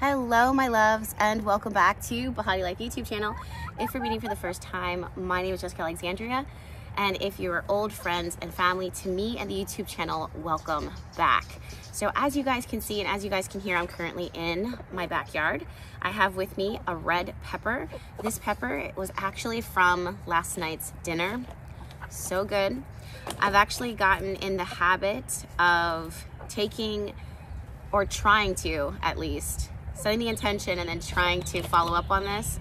Hello, my loves, and welcome back to Behati Life YouTube channel. If you're meeting for the first time, my name is Jessica Alexandria, and if you're old friends and family to me and the YouTube channel, welcome back. So as you guys can see and as you guys can hear, I'm currently in my backyard. I have with me a red pepper. This pepper was actually from last night's dinner. So good. I've actually gotten in the habit of taking or trying to at least setting the intention and then trying to follow up on this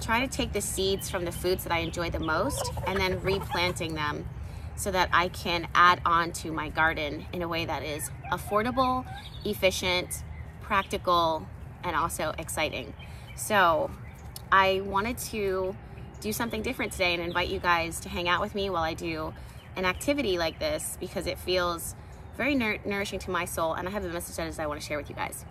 try to take the seeds from the foods that I enjoy the most and then replanting them so that I can add on to my garden in a way that is affordable, efficient, practical, and also exciting. So I wanted to do something different today and invite you guys to hang out with me while I do an activity like this because it feels very nourishing to my soul and I have a message that I want to share with you guys.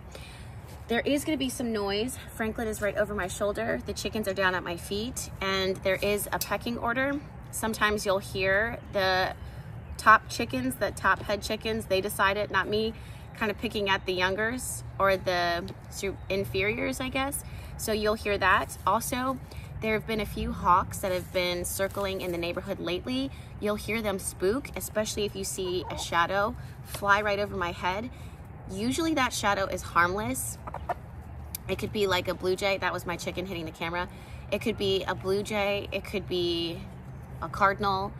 There is gonna be some noise. Franklin is right over my shoulder. The chickens are down at my feet and there is a pecking order. Sometimes you'll hear the top chickens, the top head chickens, they decide it, not me, kind of picking at the youngers or the inferiors, I guess. So you'll hear that. Also, there have been a few hawks that have been circling in the neighborhood lately. You'll hear them spook, especially if you see a shadow fly right over my head. Usually that shadow is harmless. It could be like a blue jay. That was my chicken hitting the camera. It could be a blue jay. It could be a cardinal.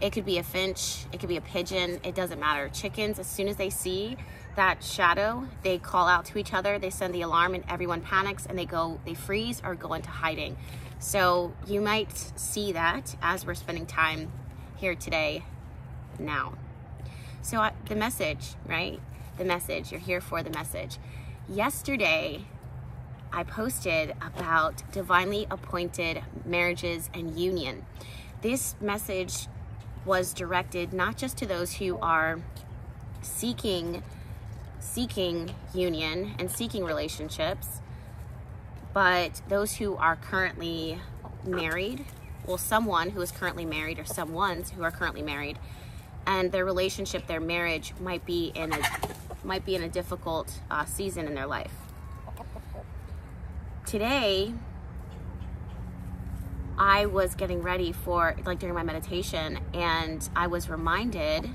It could be a finch. It could be a pigeon. It doesn't matter. Chickens, as soon as they see that shadow, they call out to each other. They send the alarm and everyone panics and they go, they freeze or go into hiding. So you might see that as we're spending time here today now. So uh, the message, right? The message. You're here for the message. Yesterday, I posted about divinely appointed marriages and union. This message was directed not just to those who are seeking seeking union and seeking relationships, but those who are currently married, well, someone who is currently married or someone's who are currently married, and their relationship, their marriage might be in a might be in a difficult uh, season in their life. Today, I was getting ready for, like during my meditation, and I was reminded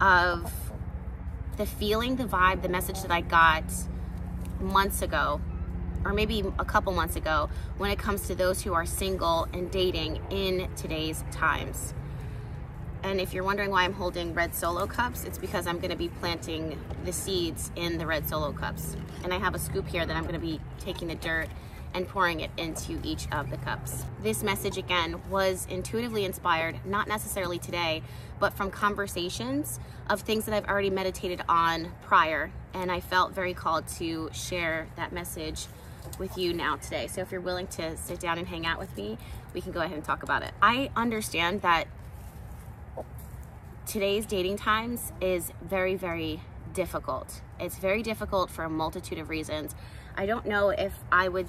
of the feeling, the vibe, the message that I got months ago, or maybe a couple months ago, when it comes to those who are single and dating in today's times. And if you're wondering why I'm holding red solo cups, it's because I'm gonna be planting the seeds in the red solo cups. And I have a scoop here that I'm gonna be taking the dirt and pouring it into each of the cups. This message again was intuitively inspired, not necessarily today, but from conversations of things that I've already meditated on prior. And I felt very called to share that message with you now today. So if you're willing to sit down and hang out with me, we can go ahead and talk about it. I understand that today's dating times is very, very difficult. It's very difficult for a multitude of reasons. I don't know if I would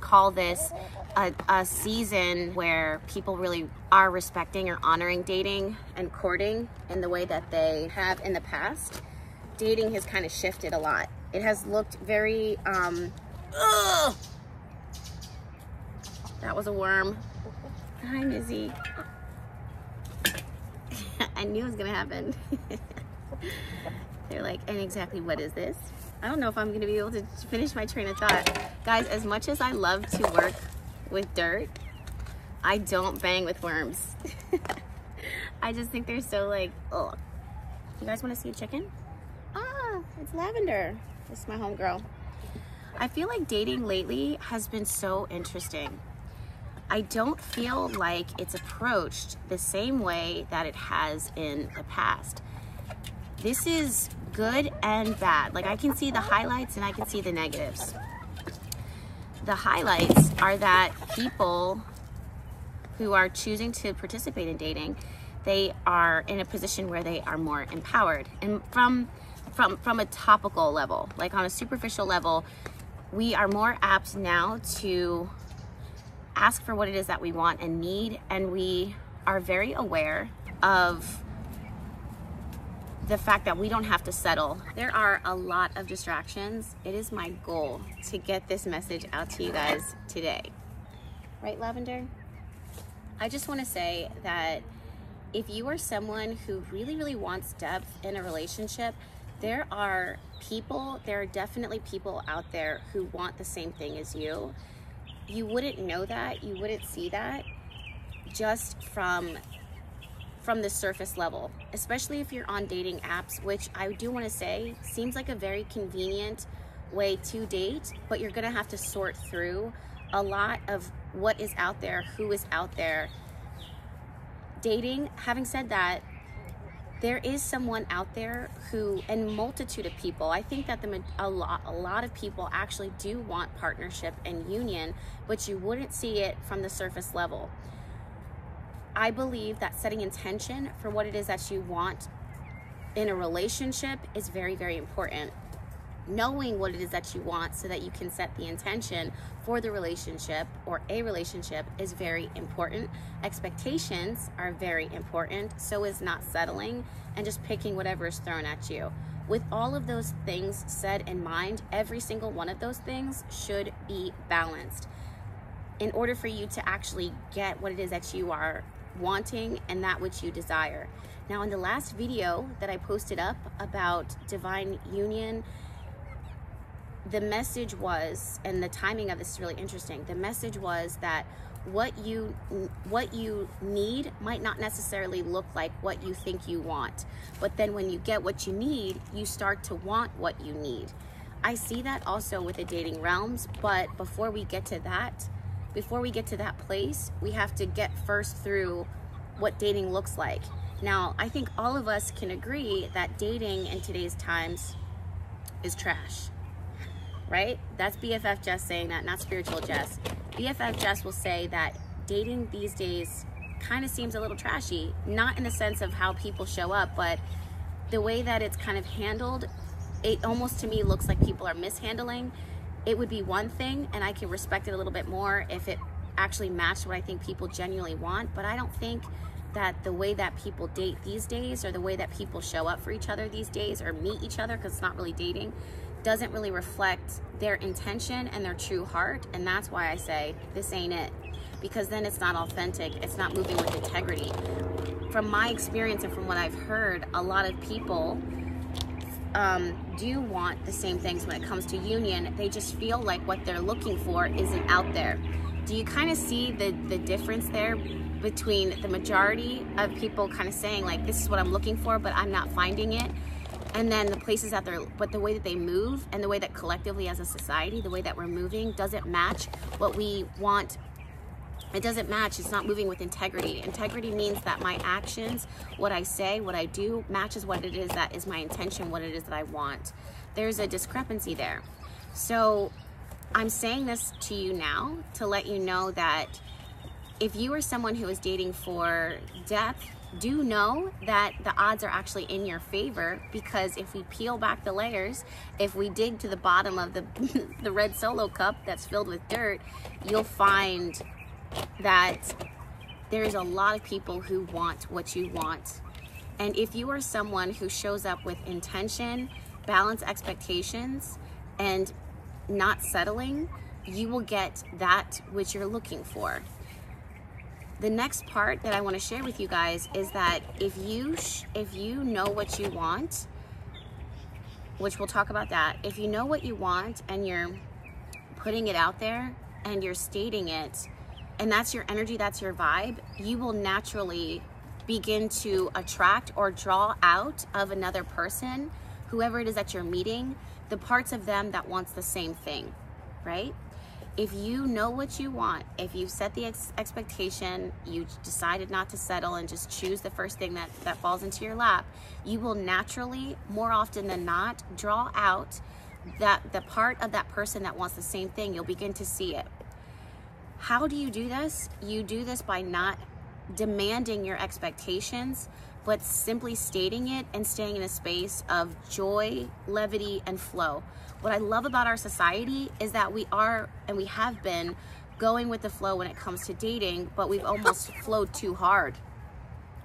call this a, a, season where people really are respecting or honoring dating and courting in the way that they have in the past. Dating has kind of shifted a lot. It has looked very, um, ugh! That was a worm. Hi, Mizzy. I knew it was gonna happen. They're like, and exactly what is this? I don't know if I'm gonna be able to finish my train of thought. Guys, as much as I love to work with dirt, I don't bang with worms. I just think they're so like, oh. You guys wanna see a chicken? Ah, it's Lavender. This is my homegirl. I feel like dating lately has been so interesting. I don't feel like it's approached the same way that it has in the past. This is good and bad. Like I can see the highlights and I can see the negatives. The highlights are that people who are choosing to participate in dating, they are in a position where they are more empowered. And from from from a topical level, like on a superficial level, we are more apt now to ask for what it is that we want and need, and we are very aware of the fact that we don't have to settle. There are a lot of distractions. It is my goal to get this message out to you guys today. Right, Lavender? I just want to say that if you are someone who really, really wants depth in a relationship, there are people, there are definitely people out there who want the same thing as you. You wouldn't know that, you wouldn't see that just from from the surface level, especially if you're on dating apps, which I do want to say seems like a very convenient way to date, but you're going to have to sort through a lot of what is out there, who is out there. Dating, having said that, there is someone out there who, and multitude of people, I think that the, a, lot, a lot of people actually do want partnership and union, but you wouldn't see it from the surface level. I believe that setting intention for what it is that you want in a relationship is very, very important. Knowing what it is that you want so that you can set the intention for the relationship or a relationship is very important. Expectations are very important. So is not settling and just picking whatever is thrown at you. With all of those things said in mind, every single one of those things should be balanced in order for you to actually get what it is that you are wanting and that which you desire. Now, in the last video that I posted up about divine union, the message was, and the timing of this is really interesting. The message was that what you what you need might not necessarily look like what you think you want. But then when you get what you need, you start to want what you need. I see that also with the dating realms, but before we get to that, before we get to that place, we have to get first through what dating looks like. Now, I think all of us can agree that dating in today's times is trash, right? That's BFF Jess saying that, not spiritual Jess. BFF Jess will say that dating these days kind of seems a little trashy, not in the sense of how people show up, but the way that it's kind of handled, it almost to me looks like people are mishandling it would be one thing and I can respect it a little bit more if it actually matched what I think people genuinely want. But I don't think that the way that people date these days or the way that people show up for each other these days or meet each other, because it's not really dating, doesn't really reflect their intention and their true heart. And that's why I say this ain't it. Because then it's not authentic, it's not moving with integrity. From my experience and from what I've heard, a lot of people um, do want the same things when it comes to union. They just feel like what they're looking for isn't out there. Do you kind of see the, the difference there between the majority of people kind of saying like, this is what I'm looking for, but I'm not finding it? And then the places that they're, but the way that they move and the way that collectively as a society, the way that we're moving doesn't match what we want it doesn't match. It's not moving with integrity. Integrity means that my actions, what I say, what I do, matches what it is that is my intention, what it is that I want. There's a discrepancy there. So I'm saying this to you now to let you know that if you are someone who is dating for depth, do know that the odds are actually in your favor because if we peel back the layers, if we dig to the bottom of the the red solo cup that's filled with dirt, you'll find that there's a lot of people who want what you want. And if you are someone who shows up with intention, balance expectations, and not settling, you will get that which you're looking for. The next part that I want to share with you guys is that if you if you know what you want, which we'll talk about that, if you know what you want and you're putting it out there and you're stating it, and that's your energy, that's your vibe, you will naturally begin to attract or draw out of another person, whoever it is that you're meeting, the parts of them that wants the same thing, right? If you know what you want, if you've set the ex- expectation, you decided not to settle and just choose the first thing that, that falls into your lap, you will naturally, more often than not, draw out that the part of that person that wants the same thing. You'll begin to see it how do you do this? You do this by not demanding your expectations, but simply stating it and staying in a space of joy, levity, and flow. What I love about our society is that we are, and we have been, going with the flow when it comes to dating, but we've almost flowed too hard,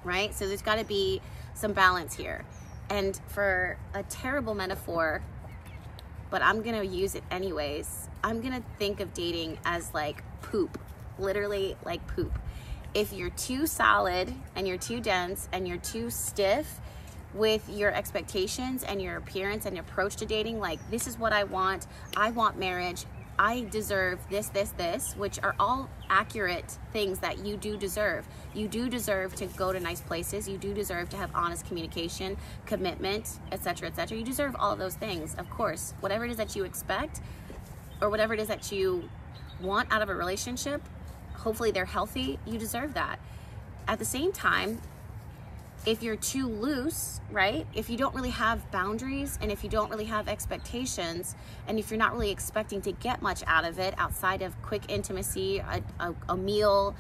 right? So there's got to be some balance here. And for a terrible metaphor, but I'm gonna use it anyways, I'm gonna think of dating as like poop, literally like poop. If you're too solid and you're too dense and you're too stiff, with your expectations and your appearance and approach to dating like this is what I want I want marriage I deserve this, this, this, which are all accurate things that you do deserve. You do deserve to go to nice places. You do deserve to have honest communication, commitment, etc., etc. You deserve all of those things, of course. Whatever it is that you expect, or whatever it is that you want out of a relationship, hopefully they're healthy. You deserve that. At the same time, if you're too loose, right? If you don't really have boundaries and if you don't really have expectations and if you're not really expecting to get much out of it outside of quick intimacy, a, a, a meal,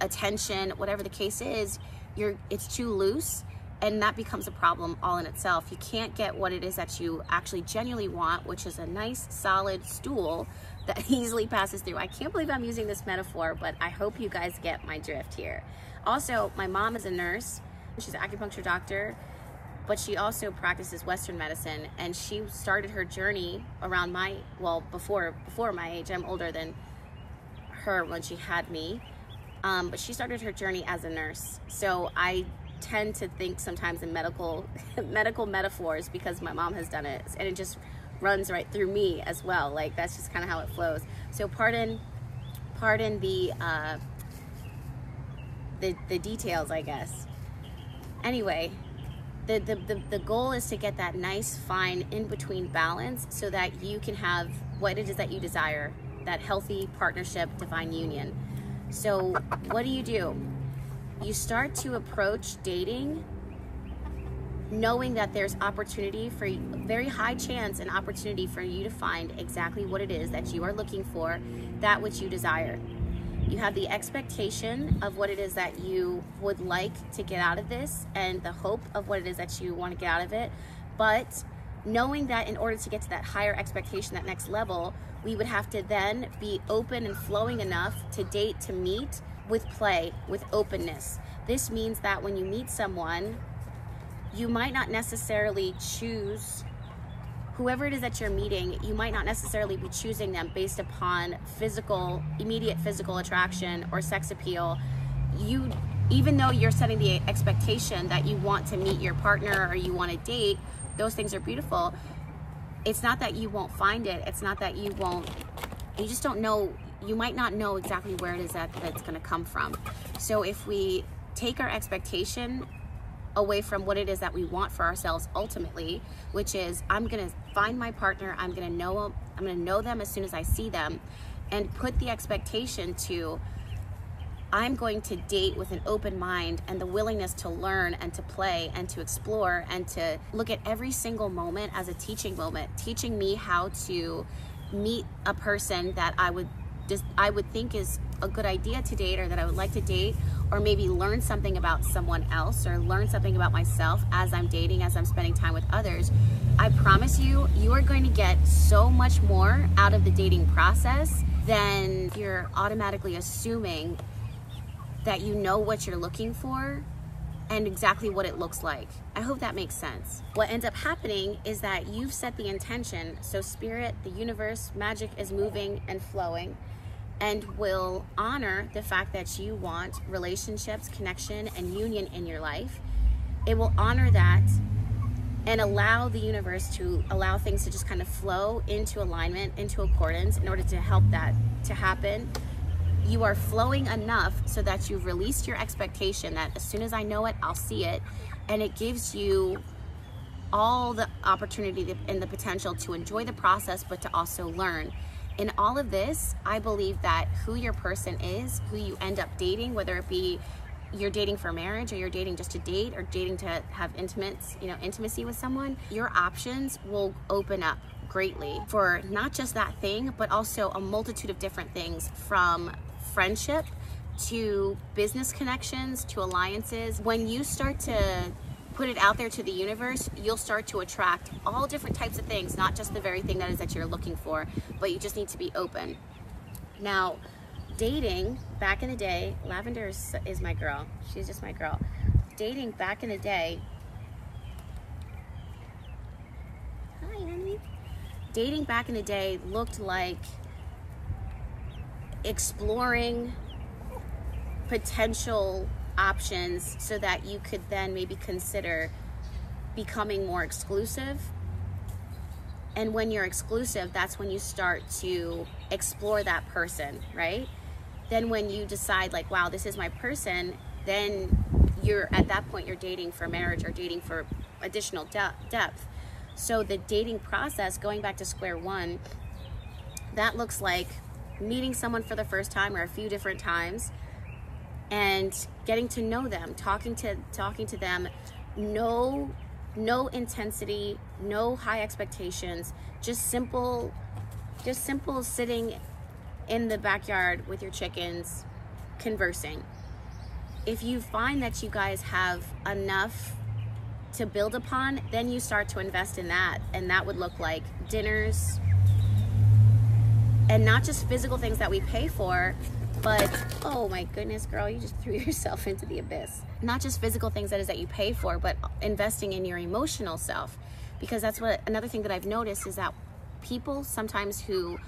attention, whatever the case is, you're it's too loose and that becomes a problem all in itself. You can't get what it is that you actually genuinely want, which is a nice solid stool that easily passes through. I can't believe I'm using this metaphor, but I hope you guys get my drift here. Also, my mom is a nurse She's an acupuncture doctor, but she also practices Western medicine. And she started her journey around my well before before my age. I'm older than her when she had me, um, but she started her journey as a nurse. So I tend to think sometimes in medical medical metaphors because my mom has done it, and it just runs right through me as well. Like that's just kind of how it flows. So pardon, pardon the uh, the the details, I guess anyway, the, the, the, the goal is to get that nice, fine, in between balance so that you can have what it is that you desire that healthy partnership, divine union. So, what do you do? You start to approach dating knowing that there's opportunity for very high chance and opportunity for you to find exactly what it is that you are looking for, that which you desire. You have the expectation of what it is that you would like to get out of this and the hope of what it is that you want to get out of it. But knowing that in order to get to that higher expectation, that next level, we would have to then be open and flowing enough to date, to meet with play, with openness. This means that when you meet someone, you might not necessarily choose whoever it is that you're meeting, you might not necessarily be choosing them based upon physical, immediate physical attraction or sex appeal. You, even though you're setting the expectation that you want to meet your partner or you want to date, those things are beautiful. It's not that you won't find it. It's not that you won't, you just don't know, you might not know exactly where it is that, it's going to come from. So if we take our expectation away from what it is that we want for ourselves ultimately, which is I'm going to find my partner, I'm going to know I'm going to know them as soon as I see them and put the expectation to I'm going to date with an open mind and the willingness to learn and to play and to explore and to look at every single moment as a teaching moment, teaching me how to meet a person that I would just I would think is a good idea to date or that I would like to date or maybe learn something about someone else or learn something about myself as I'm dating, as I'm spending time with others, I promise you, you are going to get so much more out of the dating process than you're automatically assuming that you know what you're looking for and exactly what it looks like. I hope that makes sense. What ends up happening is that you've set the intention, so spirit, the universe, magic is moving and flowing and will honor the fact that you want relationships, connection, and union in your life. It will honor that and allow the universe to allow things to just kind of flow into alignment, into accordance in order to help that to happen. You are flowing enough so that you've released your expectation that as soon as I know it, I'll see it. And it gives you all the opportunity and the potential to enjoy the process, but to also learn in all of this, I believe that who your person is, who you end up dating, whether it be you're dating for marriage or you're dating just to date or dating to have intimate, you know, intimacy with someone, your options will open up greatly for not just that thing, but also a multitude of different things from friendship to business connections to alliances. When you start to put it out there to the universe, you'll start to attract all different types of things, not just the very thing that is that you're looking for, but you just need to be open. Now, dating back in the day, Lavender is, is my girl. She's just my girl. Dating back in the day, hi honey. Dating back in the day looked like exploring potential options so that you could then maybe consider becoming more exclusive. And when you're exclusive, that's when you start to explore that person, right? Then when you decide like, wow, this is my person, then you're at that point you're dating for marriage or dating for additional de- depth. So the dating process, going back to square one, that looks like meeting someone for the first time or a few different times and getting to know them, talking to talking to them, no no intensity, no high expectations, just simple just simple sitting in the backyard with your chickens conversing. If you find that you guys have enough to build upon, then you start to invest in that. And that would look like dinners and not just physical things that we pay for, but oh my goodness, girl, you just threw yourself into the abyss. Not just physical things that is that you pay for, but investing in your emotional self. Because that's what another thing that I've noticed is that people sometimes who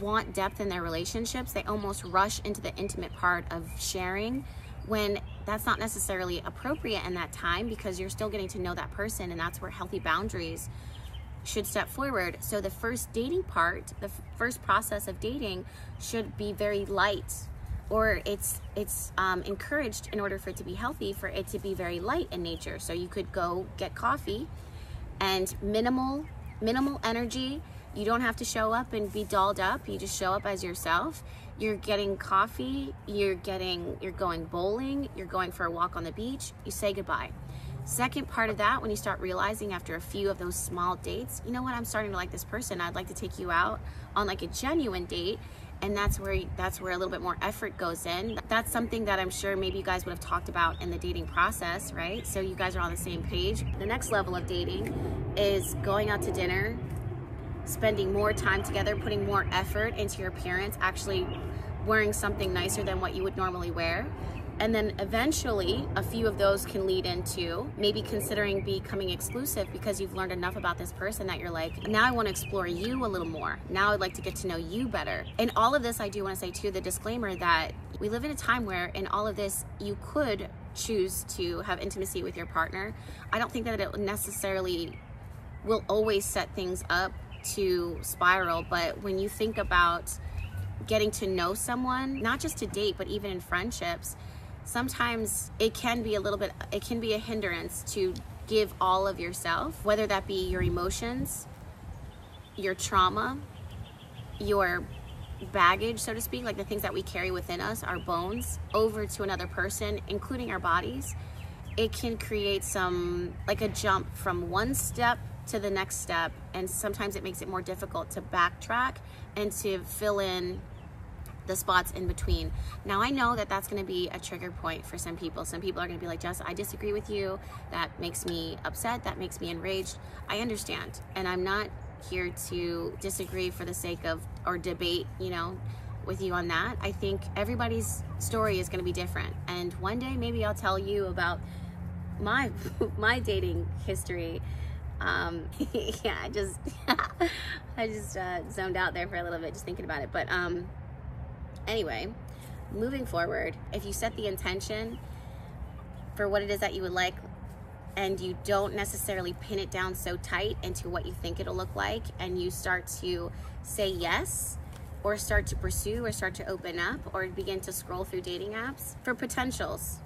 want depth in their relationships, they almost rush into the intimate part of sharing when that's not necessarily appropriate in that time because you're still getting to know that person and that's where healthy boundaries should step forward. So the first dating part, the first process of dating should be very light or it's it's um, encouraged in order for it to be healthy for it to be very light in nature. So you could go get coffee and minimal minimal energy. You don't have to show up and be dolled up. You just show up as yourself. You're getting coffee, you're getting you're going bowling, you're going for a walk on the beach. You say goodbye. Second part of that, when you start realizing after a few of those small dates, you know what, I'm starting to like this person. I'd like to take you out on like a genuine date. And that's where that's where a little bit more effort goes in. That's something that I'm sure maybe you guys would have talked about in the dating process, right? So you guys are on the same page. The next level of dating is going out to dinner, spending more time together, putting more effort into your appearance, actually wearing something nicer than what you would normally wear. And then eventually, a few of those can lead into maybe considering becoming exclusive because you've learned enough about this person that you're like, now I want to explore you a little more. Now I'd like to get to know you better. In all of this, I do want to say too the disclaimer that we live in a time where, in all of this, you could choose to have intimacy with your partner. I don't think that it necessarily will always set things up to spiral, but when you think about getting to know someone, not just to date, but even in friendships, sometimes it can be a little bit, it can be a hindrance to give all of yourself, whether that be your emotions, your trauma, your baggage, so to speak, like the things that we carry within us, our bones, over to another person, including our bodies. It can create some, like a jump from one step to the next step. And sometimes it makes it more difficult to backtrack and to fill in the spots in between. Now I know that that's going to be a trigger point for some people. Some people are going to be like, Jess, I disagree with you. That makes me upset. That makes me enraged. I understand. And I'm not here to disagree for the sake of or debate, you know, with you on that. I think everybody's story is going to be different. And one day maybe I'll tell you about my my dating history um yeah i just i just uh, zoned out there for a little bit just thinking about it but um Anyway, moving forward, if you set the intention for what it is that you would like and you don't necessarily pin it down so tight into what you think it'll look like and you start to say yes or start to pursue or start to open up or begin to scroll through dating apps for potentials.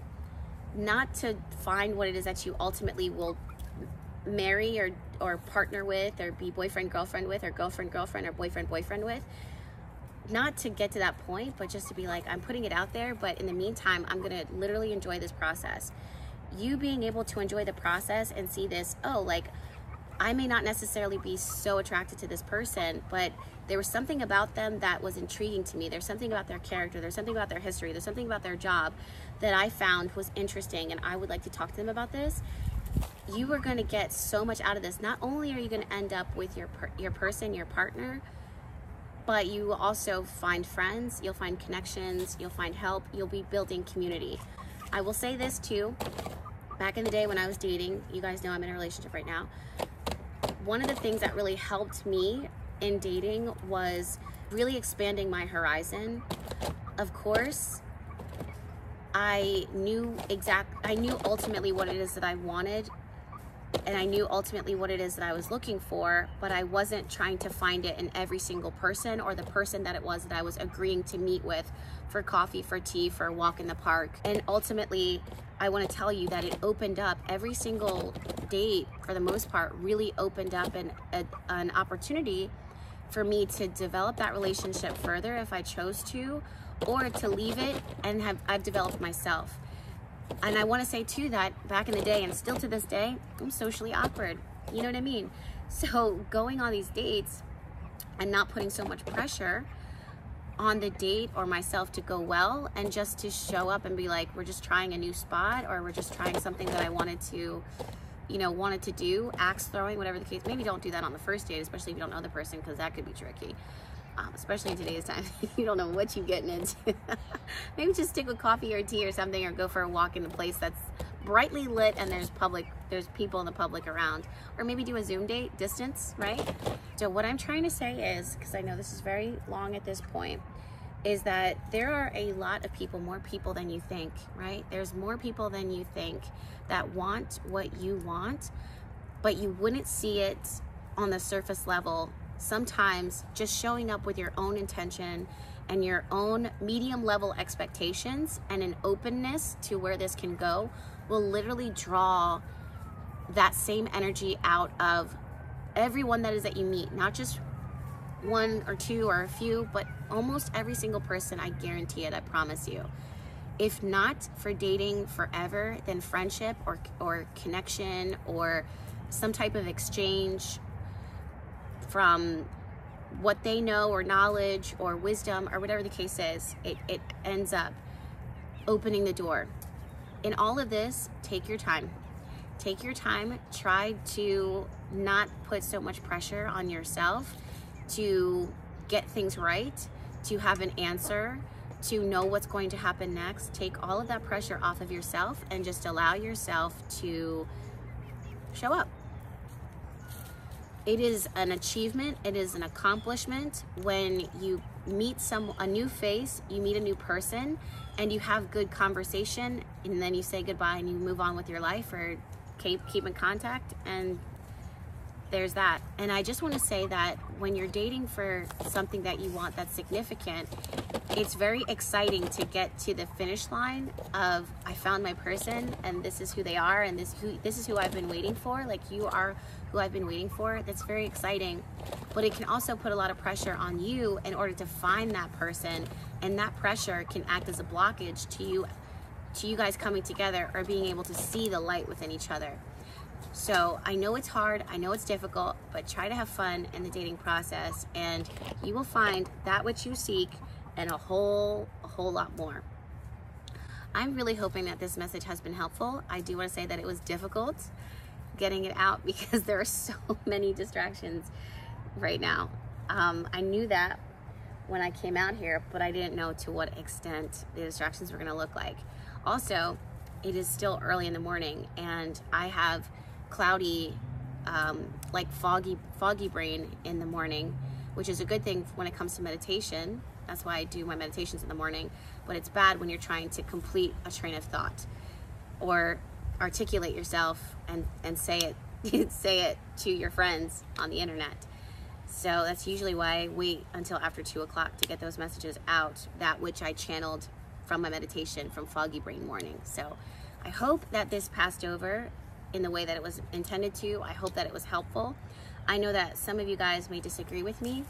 Not to find what it is that you ultimately will marry or or partner with or be boyfriend girlfriend with or girlfriend girlfriend or boyfriend boyfriend with not to get to that point, but just to be like, I'm putting it out there, but in the meantime, I'm gonna literally enjoy this process. You being able to enjoy the process and see this, oh, like, I may not necessarily be so attracted to this person, but there was something about them that was intriguing to me. There's something about their character, there's something about their history, there's something about their job that I found was interesting, and I would like to talk to them about this. You are going to get so much out of this. Not only are you going to end up with your per- your person, your partner, but you also find friends, you'll find connections, you'll find help, you'll be building community. I will say this too. Back in the day when I was dating, you guys know I'm in a relationship right now. One of the things that really helped me in dating was really expanding my horizon. Of course, I knew exact I knew ultimately what it is that I wanted and I knew ultimately what it is that I was looking for, but I wasn't trying to find it in every single person or the person that it was that I was agreeing to meet with for coffee, for tea, for a walk in the park. And ultimately, I want to tell you that it opened up every single date, for the most part, really opened up an, a, an opportunity for me to develop that relationship further if I chose to, or to leave it and have I've developed myself. And I want to say too that back in the day and still to this day, I'm socially awkward. You know what I mean? So going on these dates and not putting so much pressure on the date or myself to go well and just to show up and be like, we're just trying a new spot or we're just trying something that I wanted to, you know, wanted to do, axe throwing, whatever the case. Maybe don't do that on the first date, especially if you don't know the person because that could be tricky um, especially in today's time. you don't know what you're getting into. Maybe just stick with coffee or tea or something, or go for a walk in a place that's brightly lit and there's public, there's people in the public around. Or maybe do a Zoom date, distance, right? So what I'm trying to say is, because I know this is very long at this point, is that there are a lot of people, more people than you think, right? There's more people than you think that want what you want, but you wouldn't see it on the surface level sometimes just showing up with your own intention and your own medium level expectations and an openness to where this can go will literally draw that same energy out of everyone that is that you meet, not just one or two or a few, but almost every single person. I guarantee it, I promise you. If not for dating forever, then friendship or, or connection or some type of exchange from what they know or knowledge or wisdom or whatever the case is, it, it ends up opening the door. In all of this, take your time. Take your time. Try to not put so much pressure on yourself to get things right, to have an answer, to know what's going to happen next. Take all of that pressure off of yourself and just allow yourself to show up it is an achievement it is an accomplishment when you meet some a new face you meet a new person and you have good conversation and then you say goodbye and you move on with your life or keep keep in contact and there's that. And i just want to say that when you're dating for something that you want that's significant it's very exciting to get to the finish line of I found my person and this is who they are and this who this is who I've been waiting for. Like you are who I've been waiting for that's very exciting but it can also put a lot of pressure on you in order to find that person and that pressure can act as a blockage to you to you guys coming together or being able to see the light within each other so I know it's hard, I know it's difficult, but try to have fun in the dating process and you will find that which you seek and a whole, a whole lot more. I'm really hoping that this message has been helpful. I do want to say that it was difficult getting it out because there are so many distractions right now. Um, I knew that when I came out here, but I didn't know to what extent the distractions were going to look like. Also, it is still early in the morning and I have cloudy, um, like foggy, foggy brain in the morning, which is a good thing when it comes to meditation that's why I do my meditations in the morning. But it's bad when you're trying to complete a train of thought or articulate yourself and, and say it say it to your friends on the internet. So that's usually why I wait until after two o'clock to get those messages out, that which I channeled from my meditation from Foggy Brain Morning. So I hope that this passed over in the way that it was intended to. I hope that it was helpful. I know that some of you guys may disagree with me,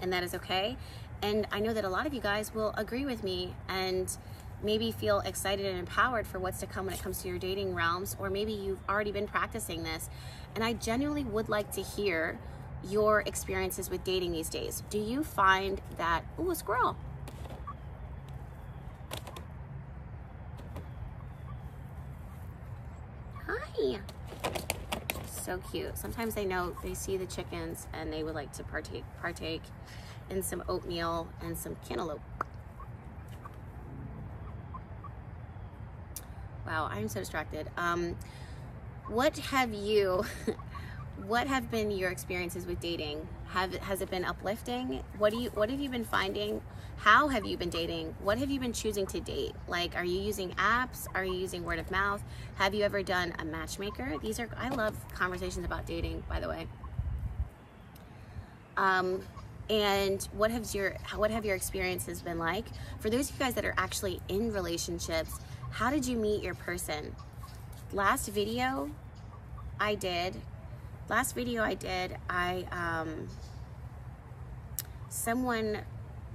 and that is okay. And I know that a lot of you guys will agree with me and maybe feel excited and empowered for what's to come when it comes to your dating realms, or maybe you've already been practicing this. And I genuinely would like to hear your experiences with dating these days. Do you find that, ooh, a squirrel. Hi. So cute. Sometimes they know, they see the chickens and they would like to partake, partake in some oatmeal and some cantaloupe. Wow, I'm so distracted. Um, what have you, what have been your experiences with dating? Have has it been uplifting? What do you what have you been finding? How have you been dating? What have you been choosing to date? Like are you using apps? Are you using word of mouth? Have you ever done a matchmaker? These are I love conversations about dating, by the way. Um and what has your what have your experiences been like? For those of you guys that are actually in relationships, how did you meet your person? Last video I did last video I did, I, um, someone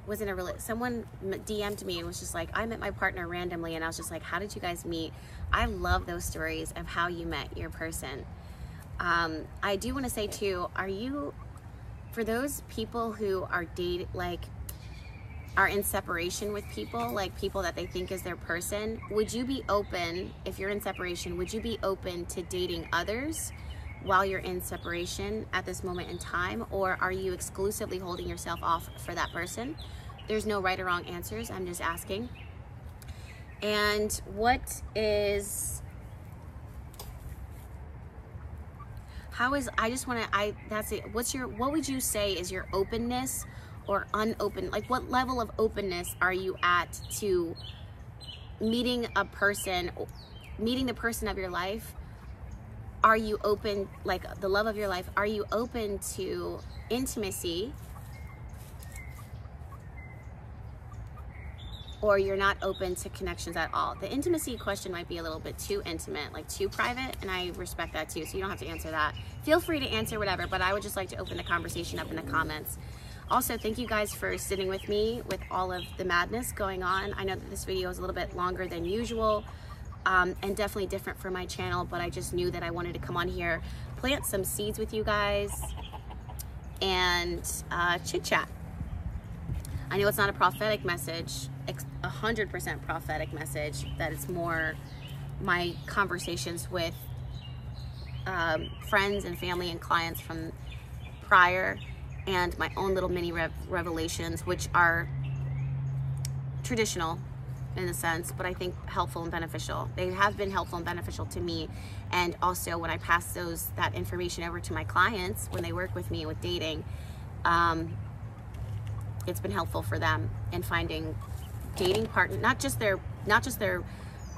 was in a, rela- someone DM'd me and was just like, I met my partner randomly. And I was just like, how did you guys meet? I love those stories of how you met your person. Um, I do want to say too, are you, for those people who are date, like, are in separation with people, like people that they think is their person, would you be open, if you're in separation, would you be open to dating others? while you're in separation at this moment in time, or are you exclusively holding yourself off for that person? There's no right or wrong answers. I'm just asking. And what is how is I just want to I that's it. What's your what would you say is your openness or unopen like what level of openness are you at to meeting a person meeting the person of your life are you open, like the love of your life, are you open to intimacy? Or you're not open to connections at all. The intimacy question might be a little bit too intimate, like too private, and I respect that too, so you don't have to answer that. Feel free to answer whatever, but I would just like to open the conversation up in the comments. Also, thank you guys for sitting with me with all of the madness going on. I know that this video is a little bit longer than usual um, and definitely different for my channel, but I just knew that I wanted to come on here, plant some seeds with you guys, and uh, chit chat. I know it's not a prophetic message, a hundred percent prophetic message, that it's more my conversations with um, friends and family and clients from prior and my own little mini rev revelations, which are traditional in a sense, but I think helpful and beneficial. They have been helpful and beneficial to me. And also when I pass those that information over to my clients when they work with me with dating, um, it's been helpful for them in finding dating partner, not just their not just their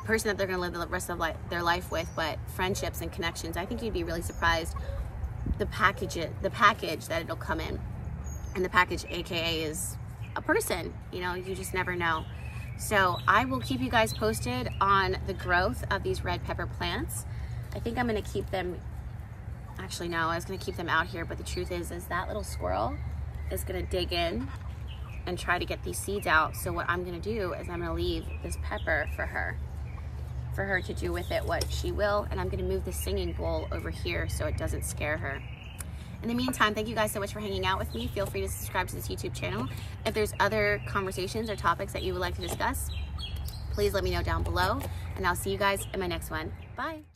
person that they're going to live the rest of li their life with, but friendships and connections. I think you'd be really surprised the package it, the package that it'll come in. And the package AKA is a person, you know, you just never know. So I will keep you guys posted on the growth of these red pepper plants. I think I'm gonna keep them, actually no, I was gonna keep them out here, but the truth is, is that little squirrel is gonna dig in and try to get these seeds out. So what I'm gonna do is I'm gonna leave this pepper for her, for her to do with it what she will, and I'm gonna move the singing bowl over here so it doesn't scare her. In the meantime, thank you guys so much for hanging out with me. Feel free to subscribe to this YouTube channel. If there's other conversations or topics that you would like to discuss, please let me know down below. And I'll see you guys in my next one. Bye.